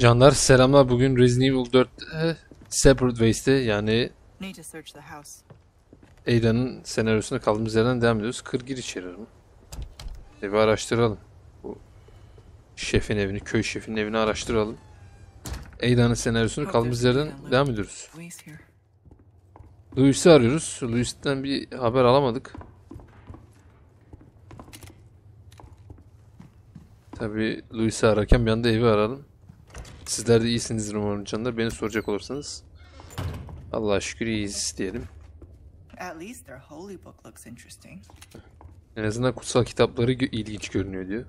Canlar selamlar. Bugün Resident Evil 4'te Separate Ways'te yani. Ada'nın senaryosuna kaldığımız yerden devam ediyoruz. Kır gir içeri oğlum. Evi araştıralım. Bu şefin evini, köy şefinin evini araştıralım. Ada'nın senaryosuna kaldığımız yerden devam ediyoruz. Louis'i arıyoruz. Louis'ten bir haber alamadık. Tabi Louis'i ararken bir anda evi arayalım. Sizler de iyisinizdir umarım canlar. Beni soracak olursanız. Allah'a şükür iyiyiz diyelim. En azından kutsal kitapları ilginç görünüyor diyor.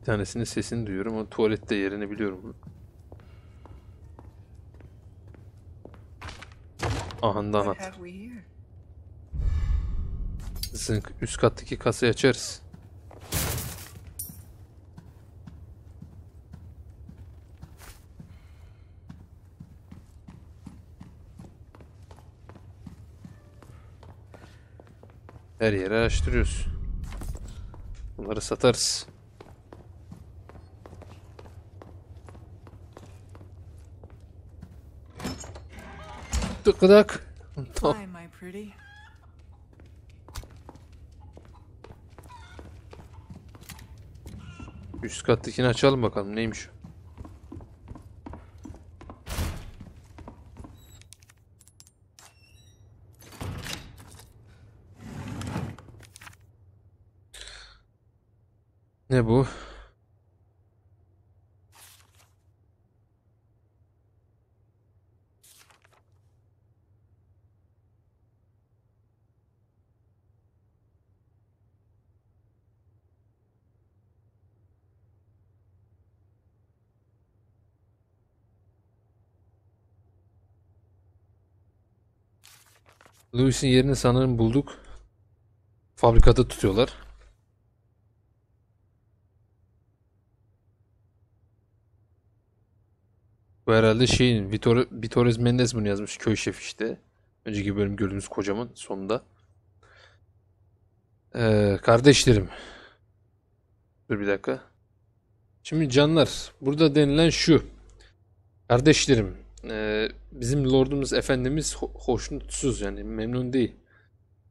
Bir tanesinin sesini duyuyorum ama tuvalette yerini biliyorum. Ahanda anahtar. Zınk. Üst kattaki kasayı açarız. Her yeri araştırıyoruz. Bunları satarız. Tamam. Hi, my pretty. Üst kattakini açalım bakalım neymiş. o? Ne bu? Louis'in yerini sanırım bulduk. Fabrikada tutuyorlar. Bu herhalde şeyin Vitor Vitores Mendes bunu yazmış köy şefi işte. Önceki bölüm gördüğümüz kocaman sonunda. Ee, kardeşlerim. Dur bir dakika. Şimdi canlar burada denilen şu. Kardeşlerim ee, bizim lordumuz efendimiz ho- hoşnutsuz yani memnun değil.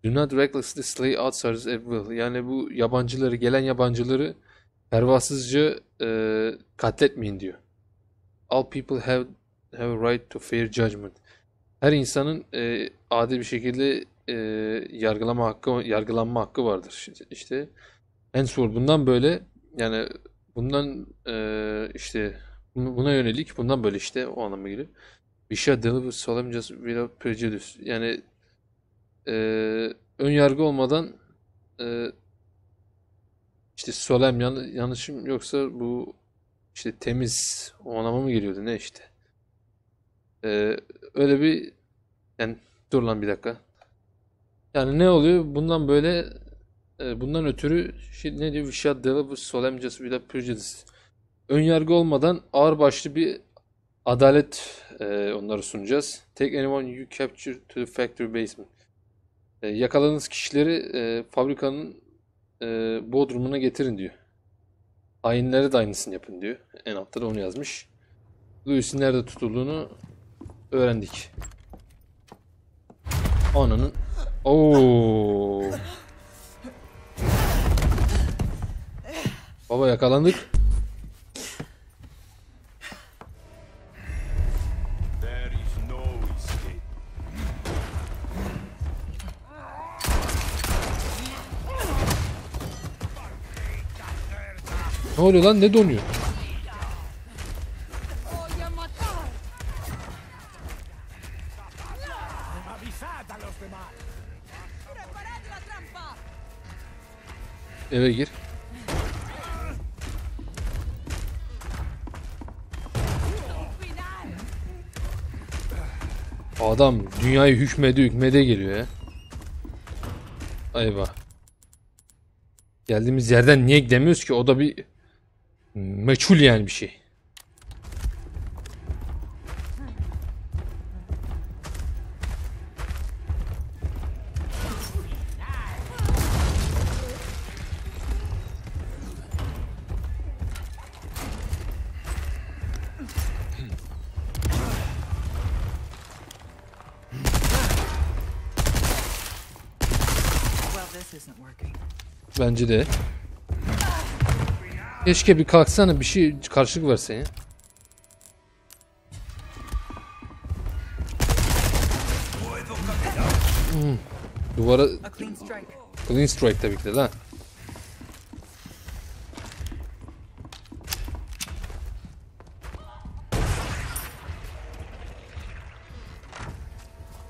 Do not recklessly slay outsiders at will. Yani bu yabancıları gelen yabancıları pervasızca ee, katletmeyin diyor. All people have have a right to fair judgment. Her insanın e, adil bir şekilde e, yargılama hakkı, yargılanma hakkı vardır. İşte- en son bundan böyle yani bundan e, işte buna yönelik bundan böyle işte o anlama geliyor. We shall deliver solemn justice without prejudice. Yani e, ön yargı olmadan e, işte solemn yan, yanlışım yoksa bu işte temiz o anlama mı geliyordu ne işte. Ee, öyle bir yani dur lan bir dakika. Yani ne oluyor? Bundan böyle e, bundan ötürü şey, ne diyor? We shall deliver solemn justice without prejudice. Ön yargı olmadan ağırbaşlı bir adalet e, onları sunacağız. Take anyone you capture to the factory basement. E, yakaladığınız kişileri e, fabrikanın e, bodrumuna getirin diyor. Hainlere de aynısını yapın diyor. En altta da onu yazmış. Louis'in nerede tutulduğunu öğrendik. Ananın Oo. Baba yakalandık. Ne oluyor lan? Ne donuyor? Eve gir. Adam dünyayı hükmede hükmede geliyor ya. Ayva. Geldiğimiz yerden niye gidemiyoruz ki? O da bir Meçhul yani bir şey. Bence de. Keşke bir kalksana bir şey karşılık versen ya. Hmm. Duvara clean strike. clean tabii ki de lan.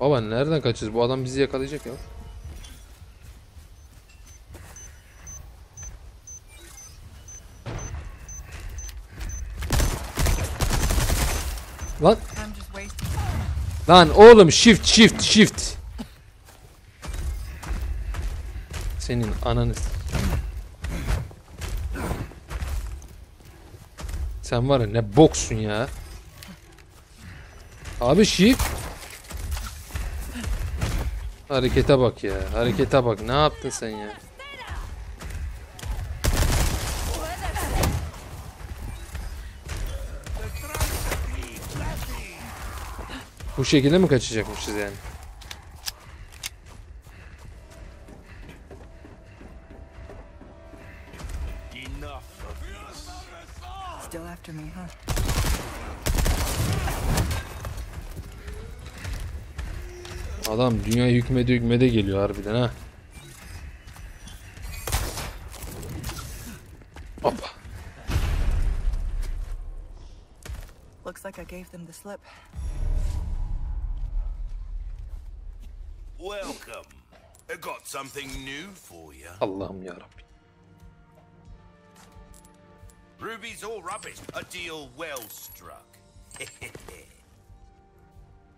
Baba nereden kaçacağız? Bu adam bizi yakalayacak ya. Lan. Lan oğlum shift shift shift. Senin ananı. Sen var ya ne boksun ya. Abi shift. Harekete bak ya. Harekete bak. Ne yaptın sen ya? Bu şekilde mi kaçacakmışız yani? Enough of this. Still after me, huh? Adam dünya hükmede hükmede geliyor harbiden ha. Hoppa. Looks like I gave them the slip. Something new for you. Allah'ım yarabbim. Ruby's all rubbish. A deal well struck.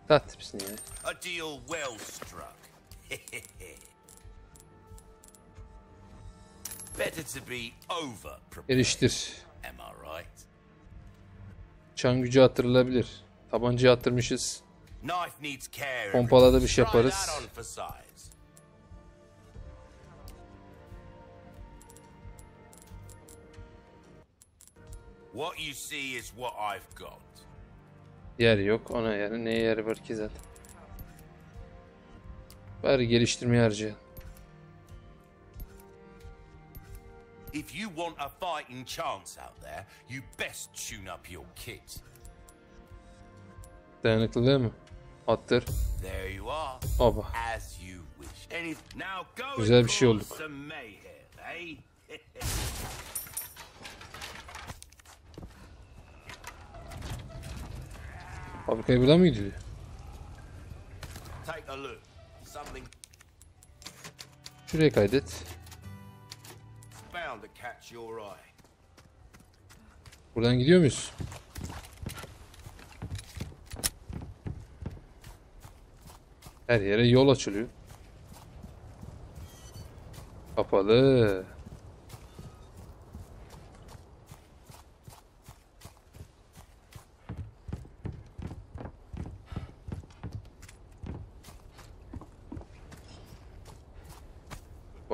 Tat misin ya? A deal well struck. Better to be over. Geliştir. Am I right? Çan gücü hatırlanabilir. Tabancayı attırmışız. Pompalada bir şey yaparız. What you see is what I've got. Yer yok. Ona yani ne yer var ki zaten. Bari geliştirmeye harcayalım. If you want a fighting chance out there, you best tune up your kit. Dayanıklılığı mı? Attır. There you are. Oba. As you wish. Güzel bir şey olduk. Fabrikaya buradan mı. Something Şuraya kaydet. Buradan gidiyor muyuz? Her yere yol açılıyor. Kapalı.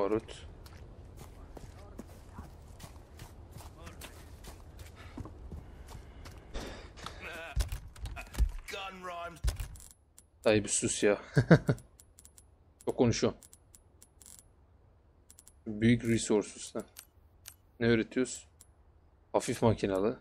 Barut. Dayı bir sus ya. Çok konuşuyorum. Büyük resources. Ha. Ne öğretiyoruz? Hafif makinalı.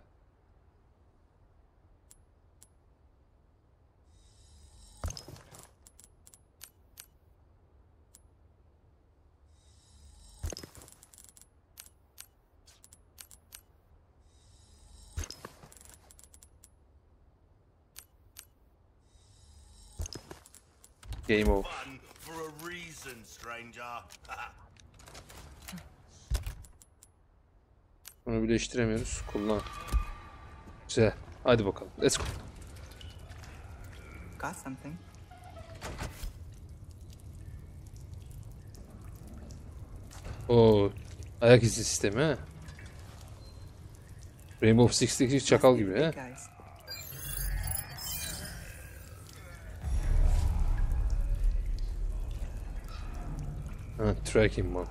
Game over. Fun for a reason, stranger. Bunu birleştiremiyoruz. Kullan. Güzel. Hadi bakalım. Let's go. Got something. Oo, ayak izi sistemi ha. Rainbow Six'teki çakal gibi ha. Tracking mode.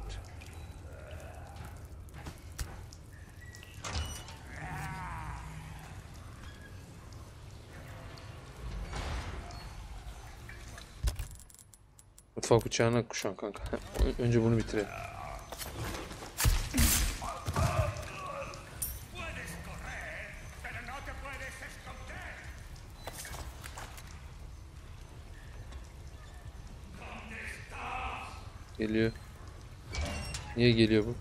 Mutfak bıçağına kuşan kanka. Önce bunu bitirelim. Geliyor. Niye geliyor bu?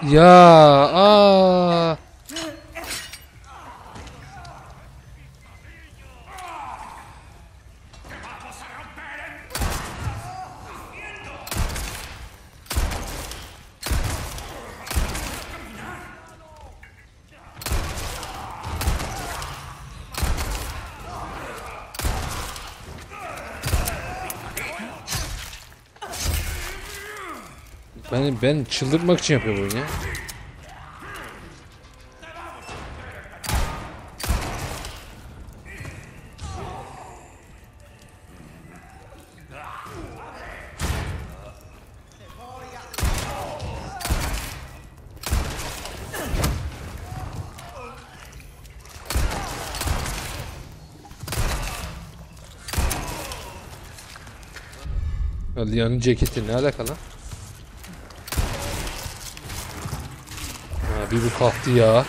Ya, Ben ben çıldırtmak için yapıyor bunu ya. Lia'nın ceketi ne alaka lan? Ha, bir bu kalktı ya.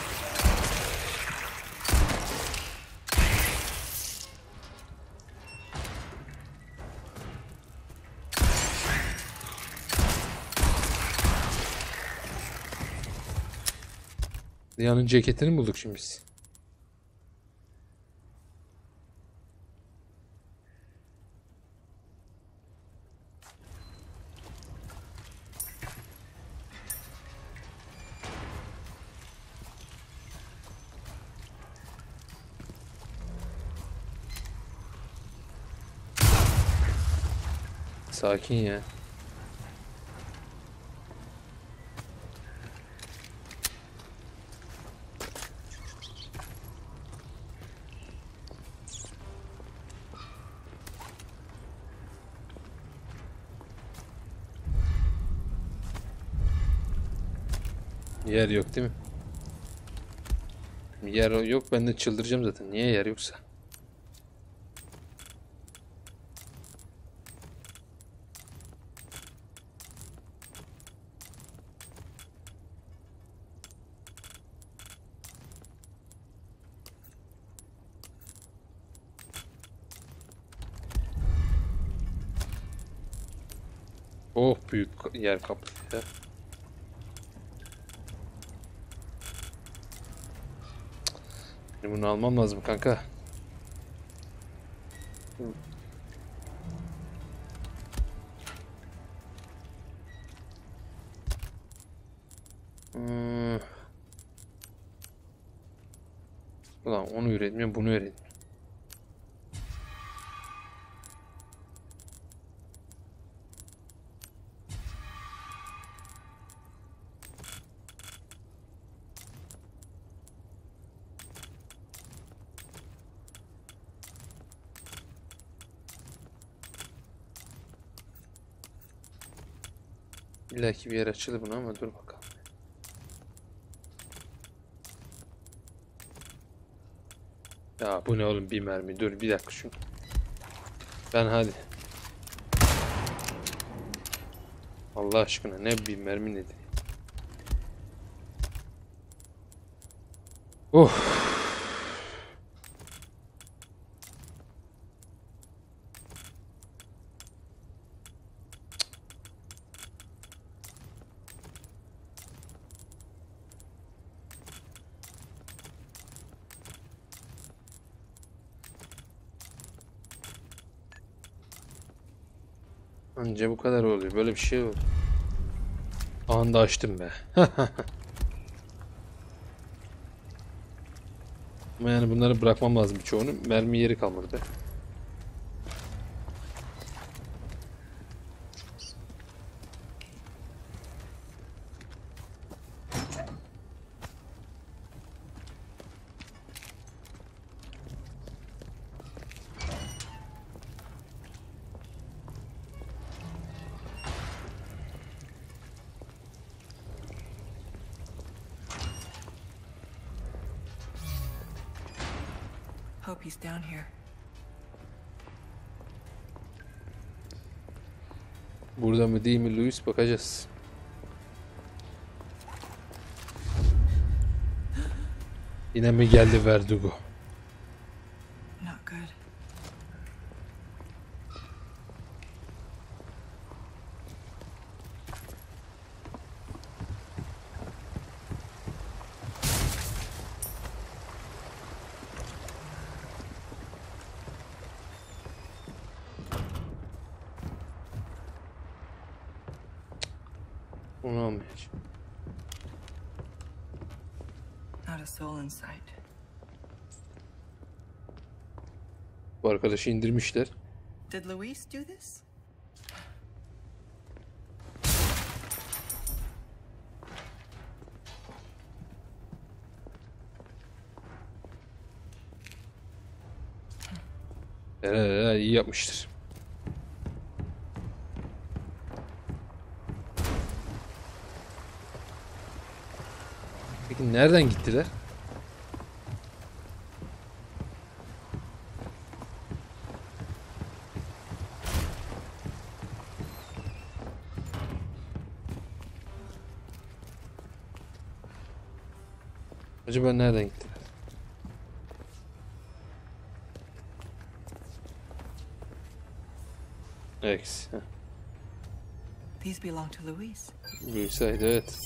Lia'nın ceketini bulduk şimdi biz? Sakin ya. Yer yok değil mi? Yer yok ben de çıldıracağım zaten. Niye yer yoksa? Oh büyük yer kaplıyor. Benim bunu almam lazım kanka. Ulan onu üretmiyorum bunu üret. İlla bir yer açılır buna ama dur bakalım. Ya bu ne oğlum bir mermi dur bir dakika şunu. Ben hadi. Allah aşkına ne bir mermi nedir? Oh. Anca bu kadar oluyor. Böyle bir şey olur. Anda açtım be. Ama yani bunları bırakmam lazım birçoğunu. Mermi yeri kalmadı. Mı değil mi Louis bakacağız. Yine mi geldi Verdugo? Not good. Onu almayacağım. Not a soul in sight. Bu arkadaşı indirmişler. Did Luis do this? Helal iyi yapmıştır. Peki nereden gittiler? Heh. These belong to Luis. Büyüseydi evet.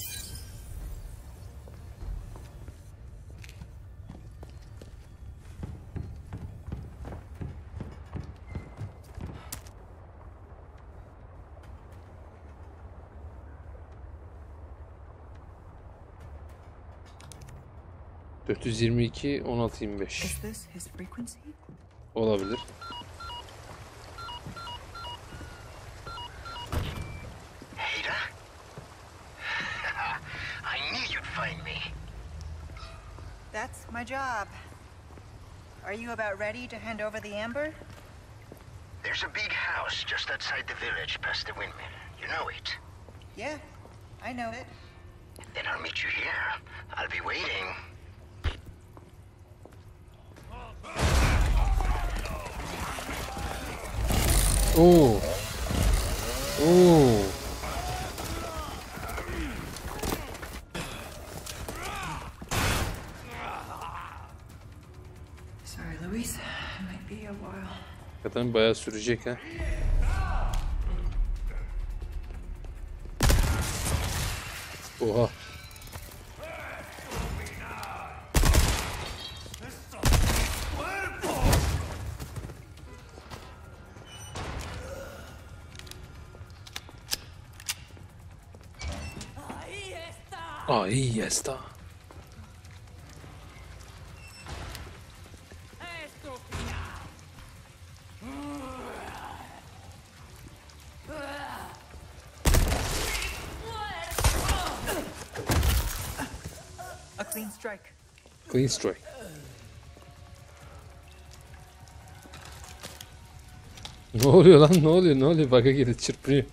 ...422, 1625 Is this his frequency? olabilir. Job. Are you about ready to hand over the amber? There's a big house just outside the village past the windmill. You know it. Yeah, I know it. Then I'll meet you here. I'll be waiting. Oo. Oo. Zaten bayağı sürecek ha. Oha. Ahí está. Clean strike. Ne oluyor lan ne oluyor ne oluyor baka girdi çırpınıyor.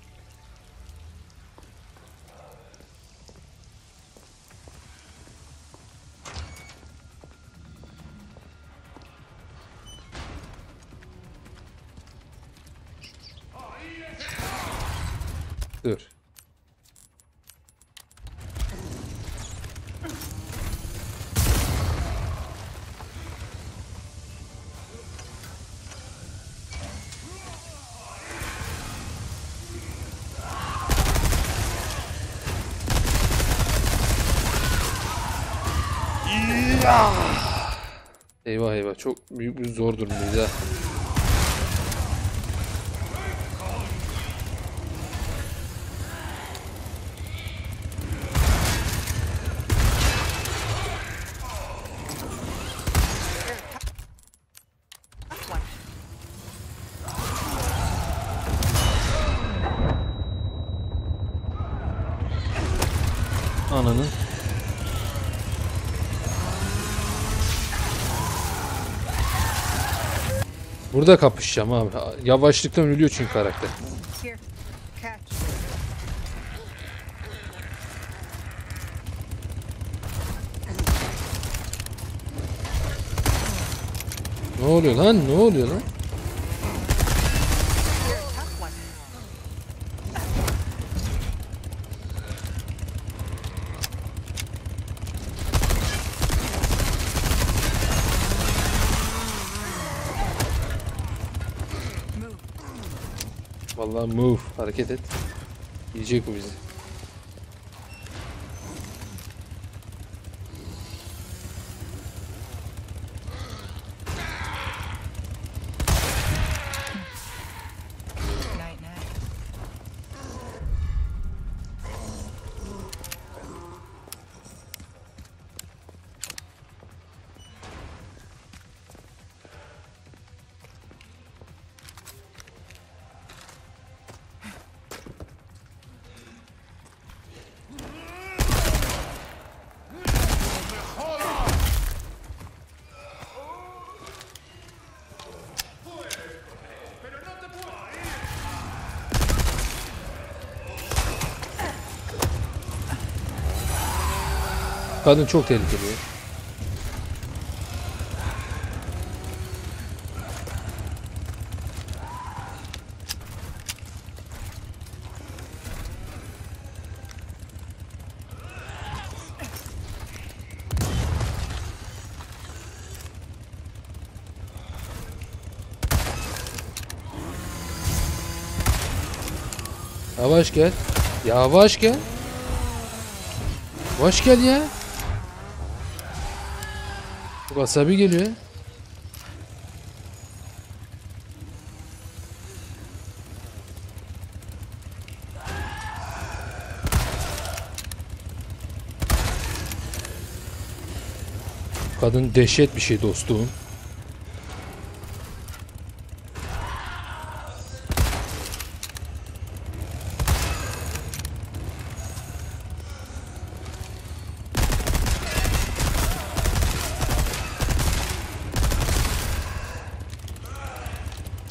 Dur. Eyvah eyvah çok büyük bir zor durumdayız ha. That's one. Ananı. Burada kapışacağım abi. Yavaşlıktan ölüyor çünkü karakter. Ne oluyor lan? Ne oluyor lan? Vallahi move. Hareket et. Yiyecek bu bizi. Kadın çok tehlikeli. ya. Yavaş gel. Yavaş gel. Yavaş gel ya. Çok asabi geliyor. Kadın dehşet bir şey dostum.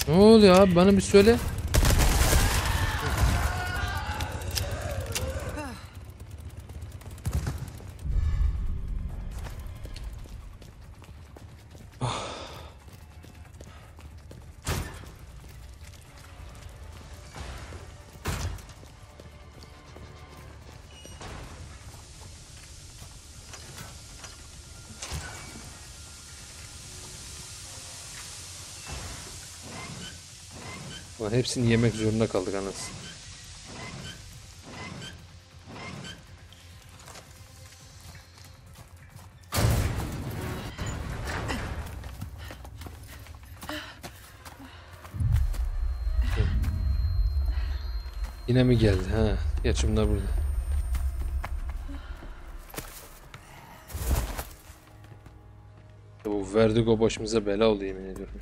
Ne oluyor abi bana bir söyle. Hepsini yemek zorunda kaldık anasını. Yine mi geldi ha? Gerçi bunlar burada. Bu Vertigo başımıza bela oldu yemin ediyorum.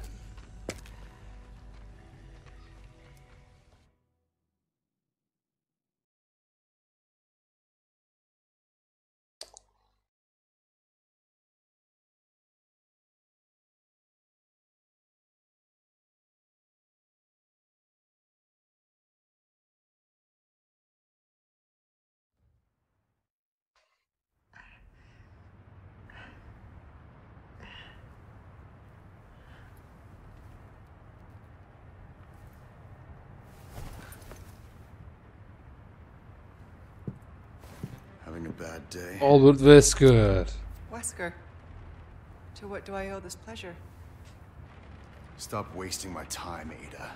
Albert Wesker. Wesker. To what do I owe this pleasure? Stop wasting my time, Ada.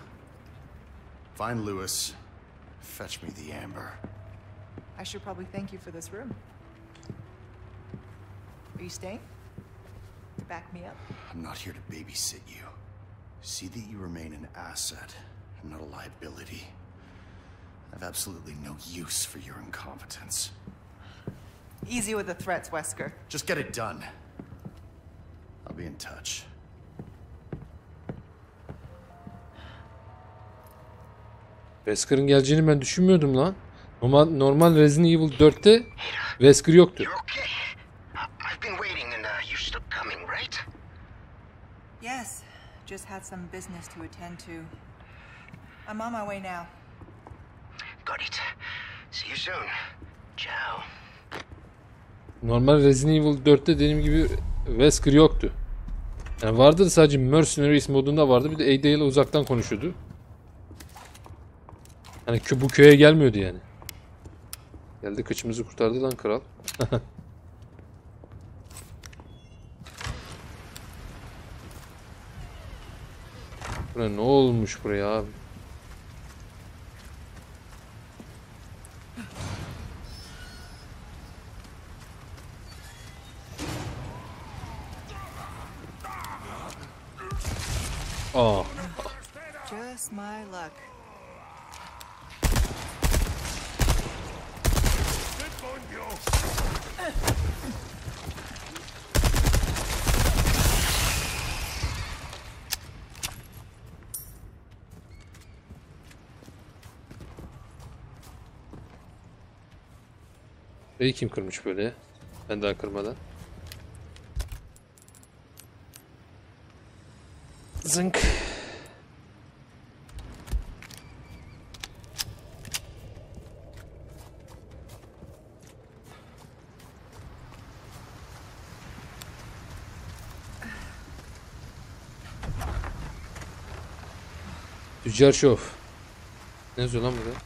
Find Lewis. Fetch me the amber. I should probably thank you for this room. Are you staying? To back me up? I'm not here to babysit you. See that you remain an asset and not a liability. I've absolutely no use for your incompetence. Easy with the threats, Wesker. Just get it done. I'll be in touch. Wesker'ın geleceğini ben düşünmüyordum lan. Normal, normal Resident Evil 4'te Wesker yoktu. You're okay. I- I've been waiting and uh, you're coming, right? Yes, just had some business to attend to. I'm on my way now. Got it. See you soon. Ciao. Normal Resident Evil 4'te dediğim gibi Wesker yoktu. Yani vardı da sadece Mercenaries modunda vardı. Bir de Ada ile uzaktan konuşuyordu. Kö bu köye gelmiyordu yani. Geldi kıçımızı kurtardı lan kral. Buraya ne olmuş buraya abi? Aa, Just my luck. Burayı kim kırmış böyle? Ben daha kırmadan. Zınk. Tüccar şov. Ne yazıyor lan burada?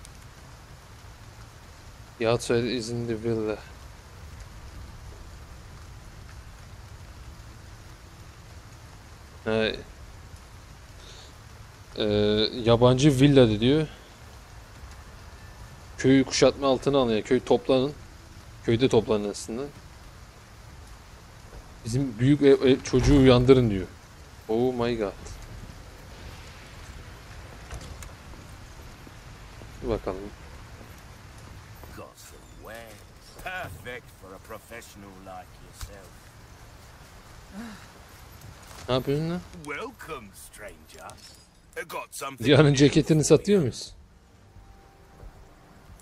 The outside is in the villa. E, yabancı villa diyor. Köyü kuşatma altına alıyor. Köy toplanın. Köyde toplanın aslında. Bizim büyük ev- ev- çocuğu uyandırın diyor. Oh my god. Dur bakalım. Ne yapıyorsun lan? Welcome, stranger. Diyanın ceketini satıyor muyuz?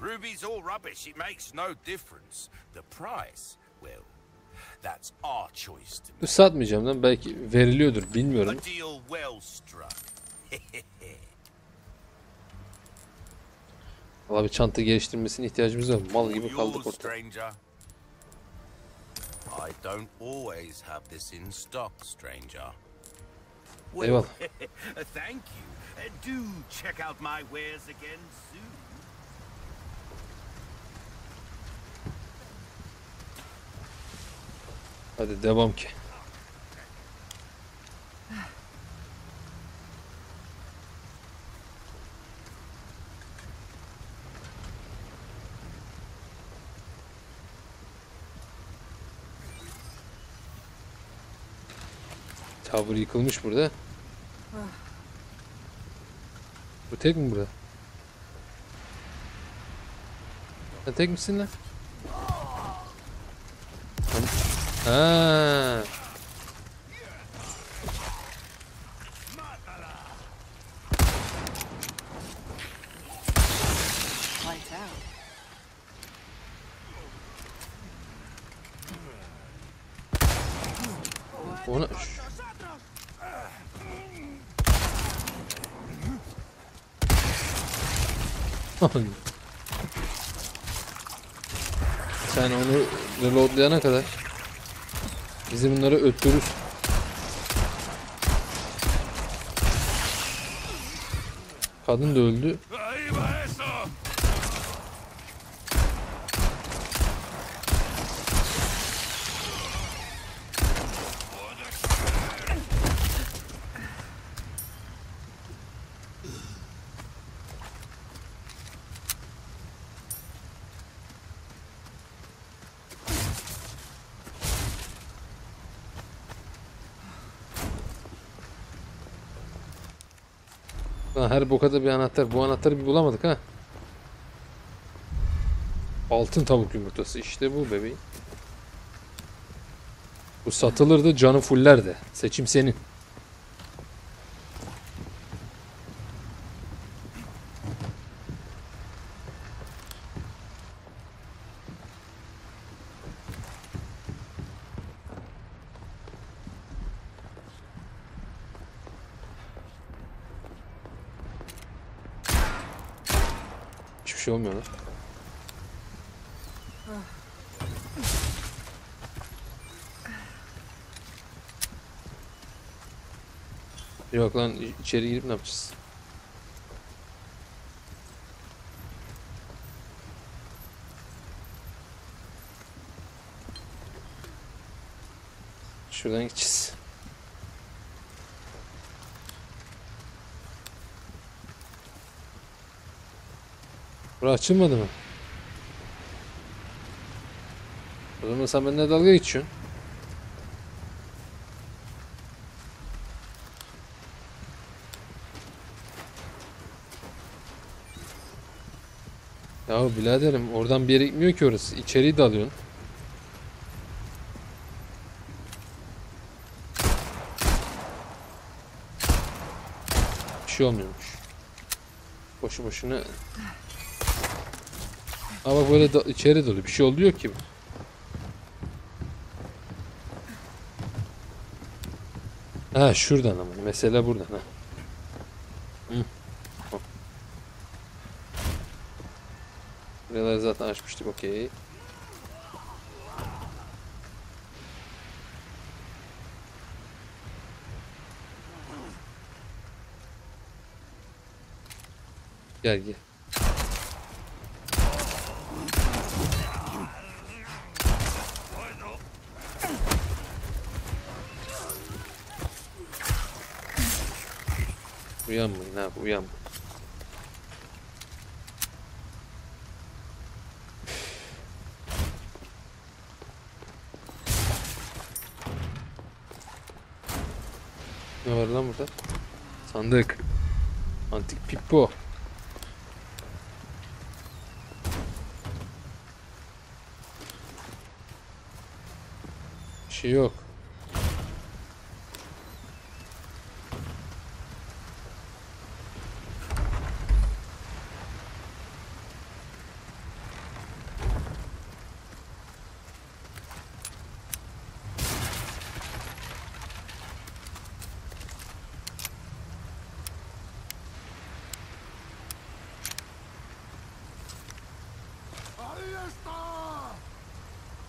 Ruby's all rubbish. It makes no difference. The price, well, that's our choice to Dur satmayacağım lan. Belki veriliyordur. Bilmiyorum. A deal well struck. Valla bir çanta geliştirmesine ihtiyacımız var. Mal gibi kaldık stranger. I don't always have this in stock, stranger. Eyvallah. thank you. Uh, do check out my wares again soon. Hadi devam ki. Tavır yıkılmış burada. Bu tek mi burada? Sen tek misin lan? Ha. Lights out. Ona... Sen onu reloadlayana kadar biz bunları öttürürüz. Kadın da öldü. Lan her bokada bir anahtar. Bu anahtarı bir bulamadık ha. Altın tavuk yumurtası. işte bu bebeğim. Bu satılırdı canı fuller de. Seçim senin. Hiçbir şey olmuyor lan. Yok lan içeri girip ne yapacağız? Şuradan gideceğiz. Bura açılmadı mı? O zaman sen benimle dalga geçiyorsun. Ya biraderim oradan bir yere gitmiyor ki orası. İçeriği de alıyorsun. Bir şey olmuyormuş. Boşu boşuna. Ama böyle da, içeri dolu. Bir şey oluyor ki. Ha şuradan ama. Mesela buradan ha. Zaten açmıştık okey. Gel gel. Uyanmayın abi uyanmayın. Ne var lan burada? Sandık. Antik Pippo. Bir şey yok.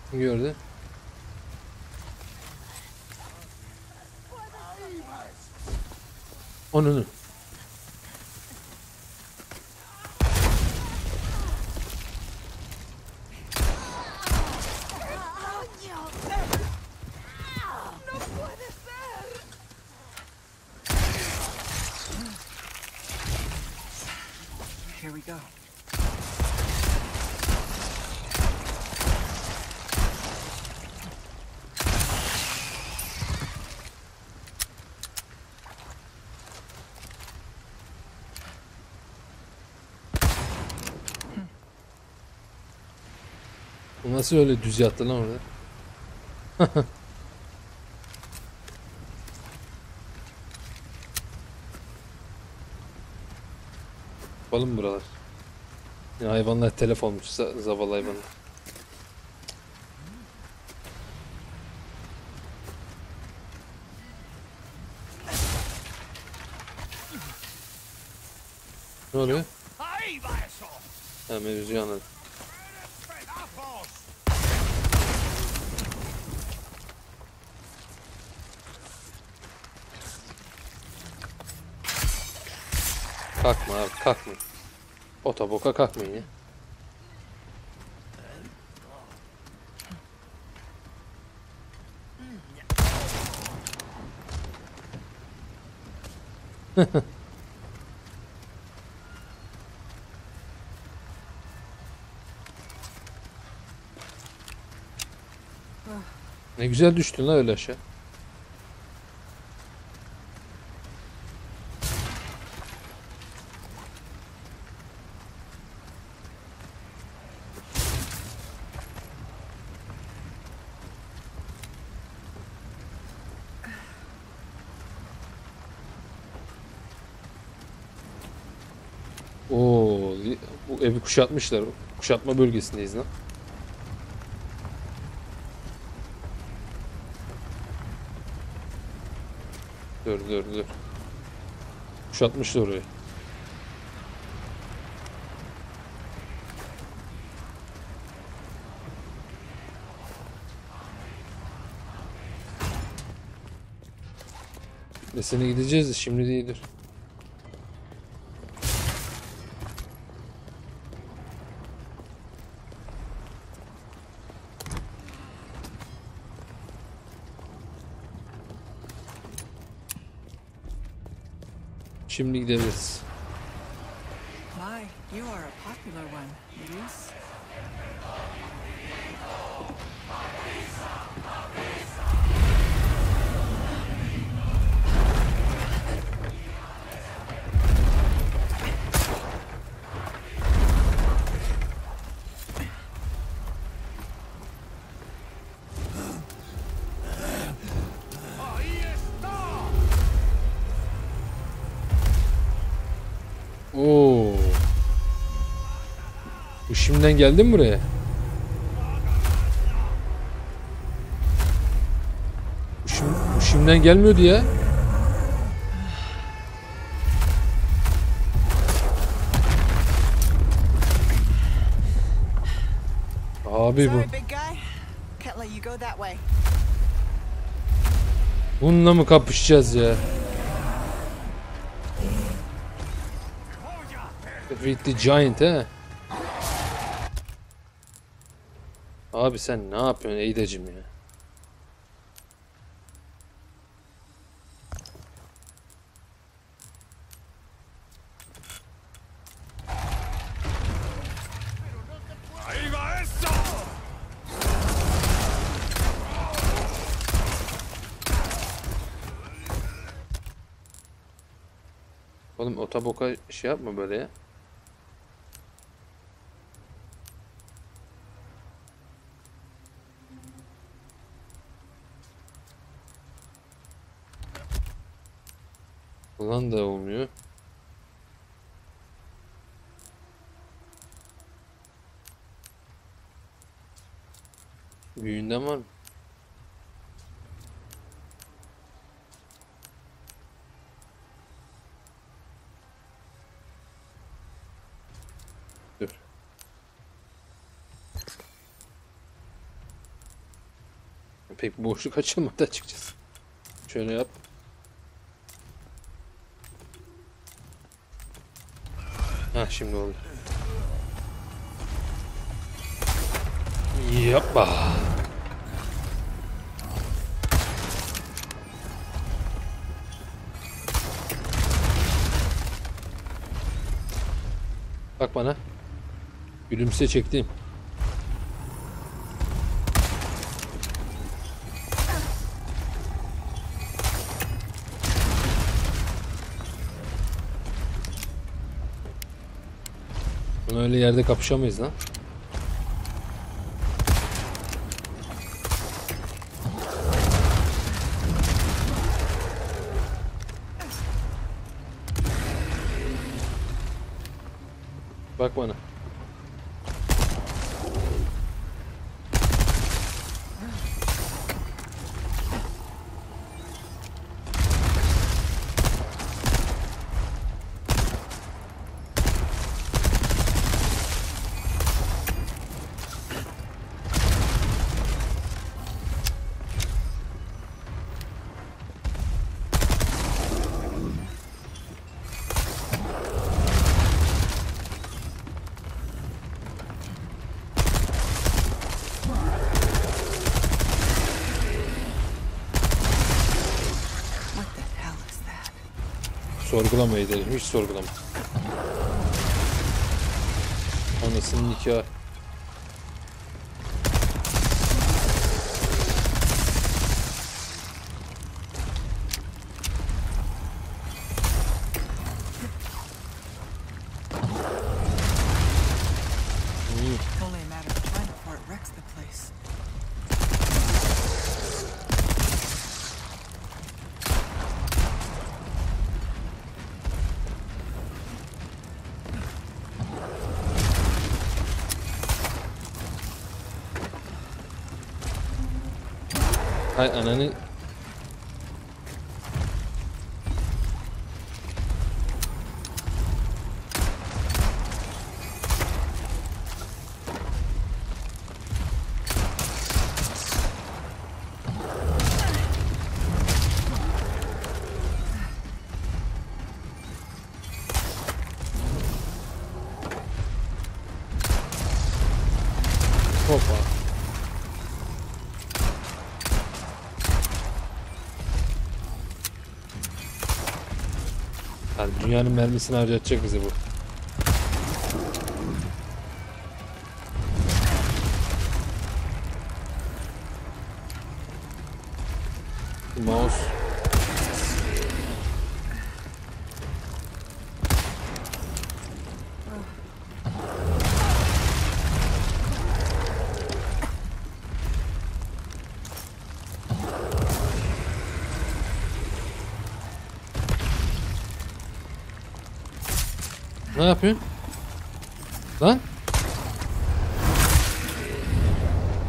Kim gördü? Onunu. Here we go. Bu nasıl öyle düz yattı lan orada? Yapalım buralar. Yine hayvanlar telef olmuş. za- Zavallı hayvanlar. Ne oluyor? Ha mevzuyu anladım. Kalkma abi kalkma. Otoboka kalkmayın ya. ne güzel düştün la öyle aşağı. Oo, li- bu evi kuşatmışlar. Kuşatma bölgesindeyiz lan. Dur dur dur. Kuşatmışlar orayı. Desene gideceğiz de şimdi değildir. Şimdi gidebiliriz. My, you are a popular one, Luis. Şimdiden geldin buraya? Bu, şim, şimdiden gelmiyordu ya. Abi bu. Bununla mı kapışacağız ya? The Giant he. Abi sen ne yapıyorsun Eydacım ya? Oğlum otoboka şey yapma böyle ya. Büyüğünden var mı? Dur. Pek boşluk açılmadı açıkçası. Şöyle yap. Ha şimdi oldu. Yapma. Bak bana. Gülümse çektim. Bunu öyle yerde kapışamayız lan. Sorgulama edelim. Hiç sorgulama. Anasının nikahı. Hay ananı. Yani dünyanın mermisini harcatacak bizi bu. Yapıyorsun? Lan?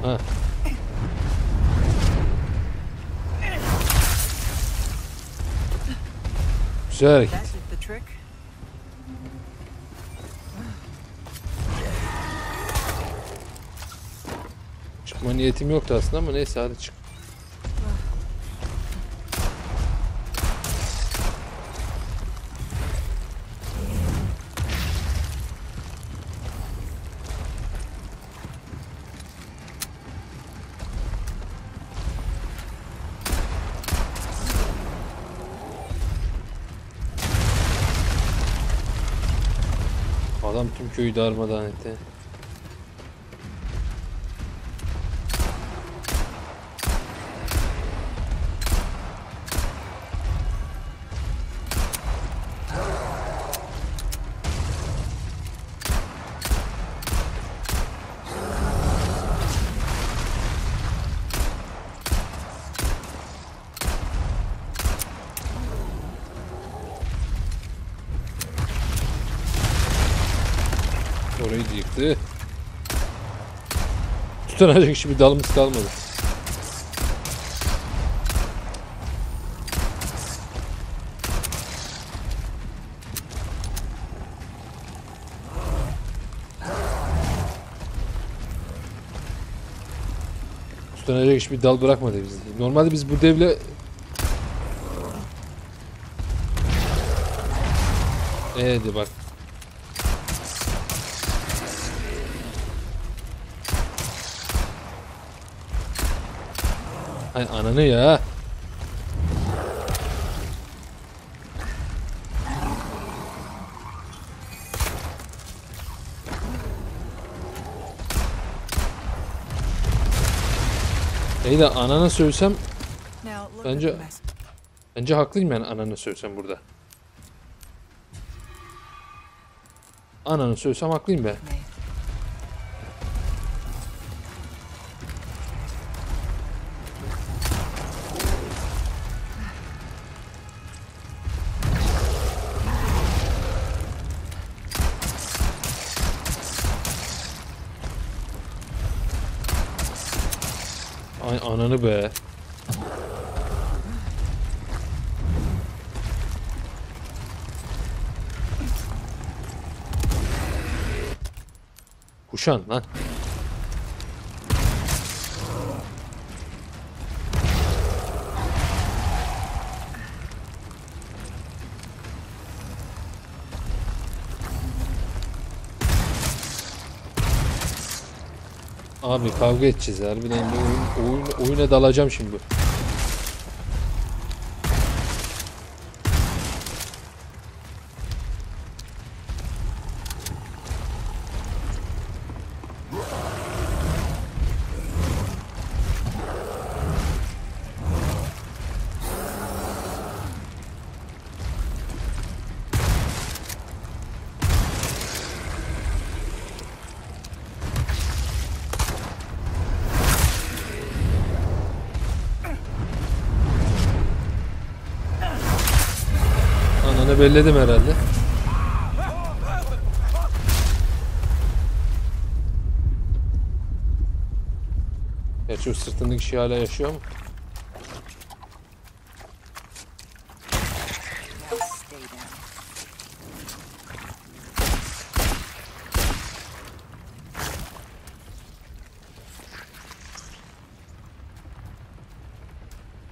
Ha. Güzel hareket. Çıkma niyetim yoktu aslında ama neyse hadi çık. Köyü darmadağın etti. Tutunacak şimdi dalımız kalmadı. Tutunacak hiçbir dal bırakmadı bizi. Normalde biz bu devle Evet bak Ay ananı ya. İyi de Now look Bence- bence haklıyım yani anana söylesem burada. Ananı söylesem haklıyım be. Ananı be. Kuşan lan. Abi kavga edeceğiz harbiden oyun, oyun, oyuna dalacağım şimdi. Belledim herhalde. Gerçi o sırtındaki kişi hala yaşıyor mu?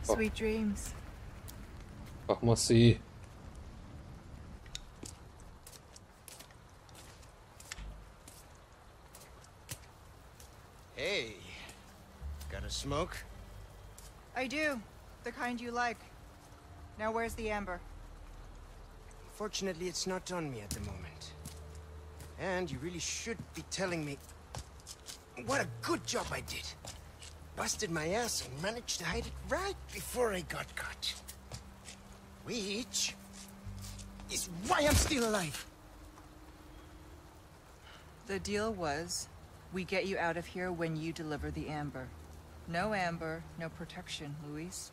Sweet dreams. Bakması iyi. I kind you like. Now where's the amber? Fortunately, it's not on me at the moment. And you really should be telling me what a good job I did. Busted my ass and managed to hide it right before I got caught. Which is why I'm still alive. The deal was we get you out of here when you deliver the amber. No amber, no protection, Luis.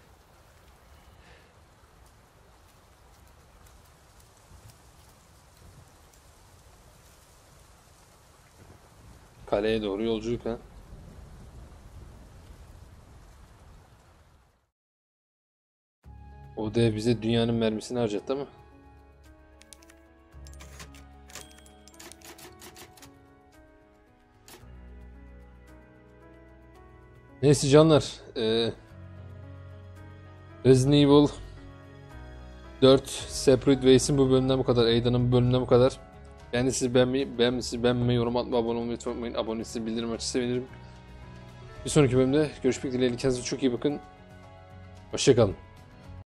Kaleye doğru yolculuk ha. O dev bize dünyanın mermisini harcattı ama. Neyse canlar. Eee Resident Evil 4 Separate Ways'in bu bölümünden bu kadar. Aidan'ın bu bölümünden bu kadar. Beğendiyseniz beğenmeyi, beğenmişsiniz beğenmeyi, yorum atmayı, abone olmayı unutmayın. Abone olmayı, bildirim açı sevinirim. Bir sonraki bölümde görüşmek dileğiyle. Kendinize çok iyi bakın. Hoşçakalın.